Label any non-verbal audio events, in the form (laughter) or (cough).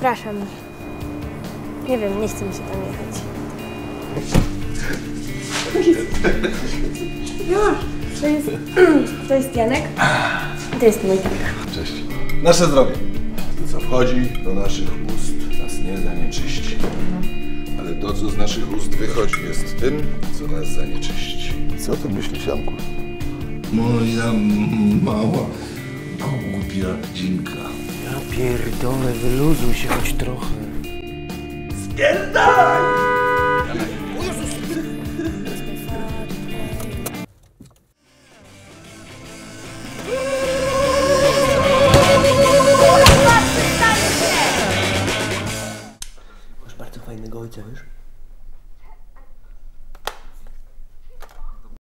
Przepraszam. Nie wiem, nie chce mi się tam jechać. To jest, (clears throat) to jest Janek. To jest mój tata. Cześć. Nasze zdrowie. To, co wchodzi do naszych ust, nas nie zanieczyści. Ale to, co z naszych ust wychodzi, jest tym, co nas zanieczyści. Co ty myślisz, Janku? Moja mała, głupia dzinka. Ja pierdolę, wyluzuj się choć trochę. Spierdaj! Masz bardzo fajnego ojca, wiesz?